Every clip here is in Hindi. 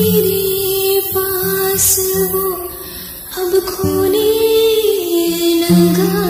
मेरे पास वो अब खोने लगा।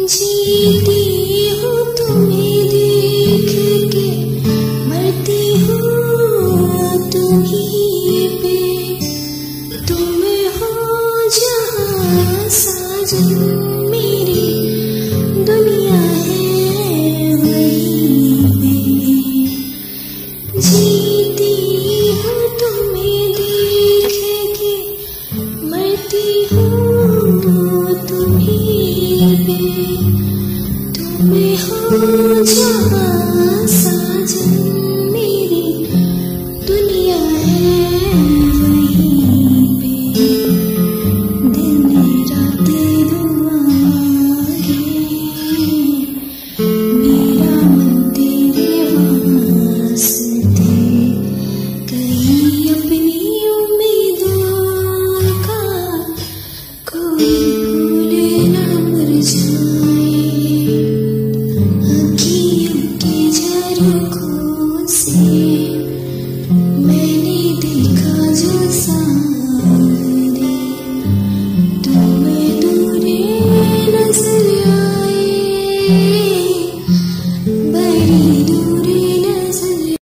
जीती हूँ तुम्हें देख के। मरती हूँ तुम्हीं पे। तुम हो जहाँ साजन जीती हूँ तुम्हें देख मरती हूँ 美好叫阿萨子。